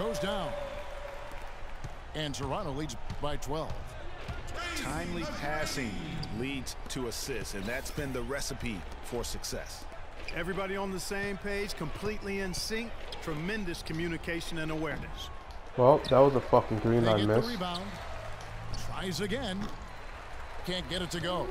goes down. And Toronto leads by 12. Timely passing leads to assists, and that's been the recipe for success. Everybody on the same page, completely in sync. Tremendous communication and awareness. Well, that was a fucking green line rebound. Tries again. Can't get it to go.